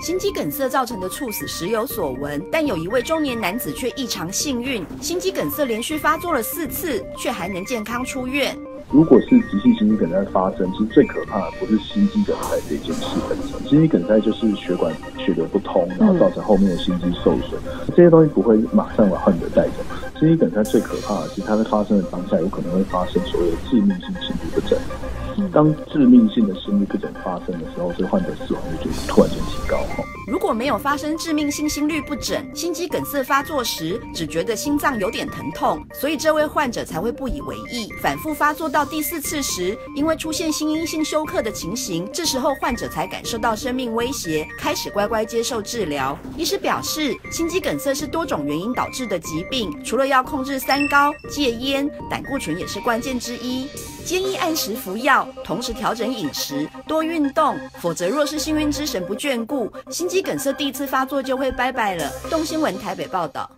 心肌梗塞造成的猝死时有所闻，但有一位中年男子却异常幸运，心肌梗塞连续发作了四次，却还能健康出院。如果是急性心肌梗塞发生，其实最可怕的不是心肌梗塞这件事本身，心肌梗塞就是血管血流不通，然后造成后面的心肌受损，这些东西不会马上把患者带走。心肌梗塞最可怕的是，它在发生的当下有可能会发生所谓的致命性心律不整。当致命性的心律不整发生的时候，这个患者死亡率就突然间提高。如果没有发生致命性心律不整，心肌梗塞发作时只觉得心脏有点疼痛，所以这位患者才会不以为意。反复发作到第四次时，因为出现心因性休克的情形，这时候患者才感受到生命威胁，开始乖乖接受治疗。医师表示，心肌梗塞是多种原因导致的疾病，除了要控制三高、戒烟，胆固醇也是关键之一。建议按时服药，同时调整饮食，多运动。否则，若是幸运之神不眷顾，心肌梗塞第一次发作就会拜拜了。东新闻台北报道。